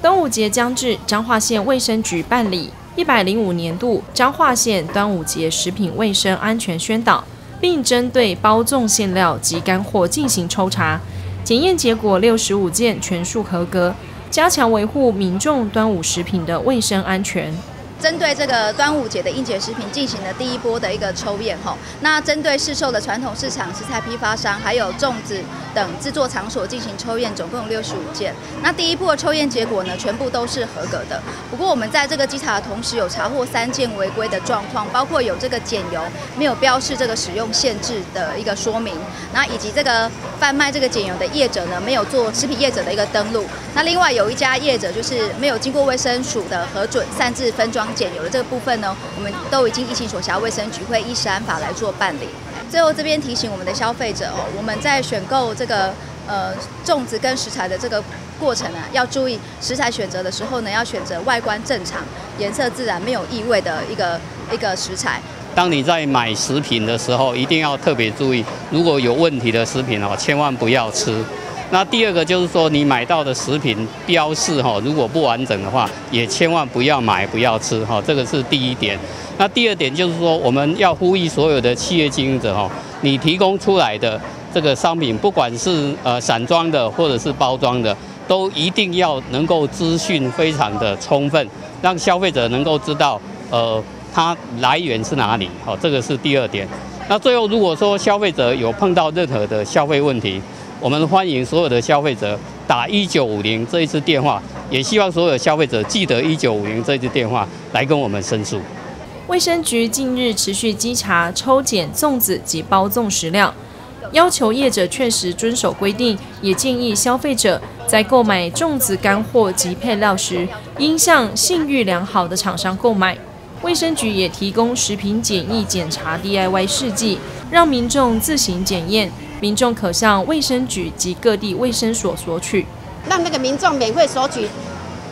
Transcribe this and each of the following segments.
端午节将至，彰化县卫生局办理一百零五年度彰化县端午节食品卫生安全宣导，并针对包粽馅料及干货进行抽查，检验结果六十五件全数合格，加强维护民众端午食品的卫生安全。针对这个端午节的应节食品进行了第一波的一个抽验吼，那针对市售的传统市场食材批发商还有粽子等制作场所进行抽验，总共有六十五件。那第一波的抽验结果呢，全部都是合格的。不过我们在这个稽查的同时，有查获三件违规的状况，包括有这个碱油没有标示这个使用限制的一个说明，那以及这个贩卖这个碱油的业者呢，没有做食品业者的一个登录。那另外有一家业者就是没有经过卫生署的核准擅自分装。减油的这个部分呢，我们都已经疫情所辖卫生局会依食安法来做办理。最后这边提醒我们的消费者哦，我们在选购这个呃粽子跟食材的这个过程啊，要注意食材选择的时候呢，要选择外观正常、颜色自然、没有异味的一个一个食材。当你在买食品的时候，一定要特别注意，如果有问题的食品哦，千万不要吃。那第二个就是说，你买到的食品标示哈，如果不完整的话，也千万不要买，不要吃哈，这个是第一点。那第二点就是说，我们要呼吁所有的企业经营者哈，你提供出来的这个商品，不管是呃散装的或者是包装的，都一定要能够资讯非常的充分，让消费者能够知道呃它来源是哪里。好，这个是第二点。那最后如果说消费者有碰到任何的消费问题，我们欢迎所有的消费者打一九五零这一次电话，也希望所有消费者记得一九五零这一次电话来跟我们申诉。卫生局近日持续稽查抽检粽子及包粽食料，要求业者确实遵守规定，也建议消费者在购买粽子干货及配料时，应向信誉良好的厂商购买。卫生局也提供食品检疫检查 DIY 试剂，让民众自行检验。民众可向卫生局及各地卫生所索取，让那个民众免费索取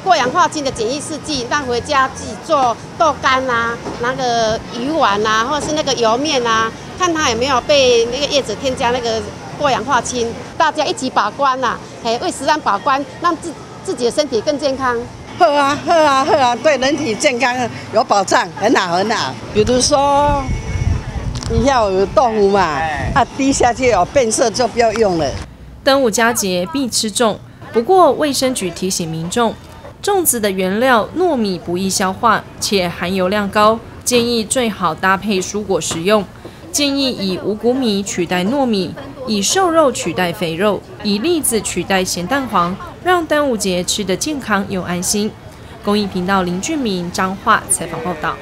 过氧化氢的检疫试剂，让回家自己做豆干啊、那个鱼丸啊，或者是那个油面啊，看它有没有被那个叶子添加那个过氧化氢。大家一起把关呐，哎，为食安把关，让自自己的身体更健康。喝啊喝啊喝啊，对人体健康有保障，很好很好。比如说。你要有豆腐嘛，啊滴下去有变色就不要用了。端午佳节必吃粽，不过卫生局提醒民众，粽子的原料糯米不易消化，且含油量高，建议最好搭配蔬果食用。建议以五谷米取代糯米，以瘦肉取代肥肉，以栗子取代咸蛋黄，让端午节吃得健康又安心。公益频道林俊明彰化采访报道。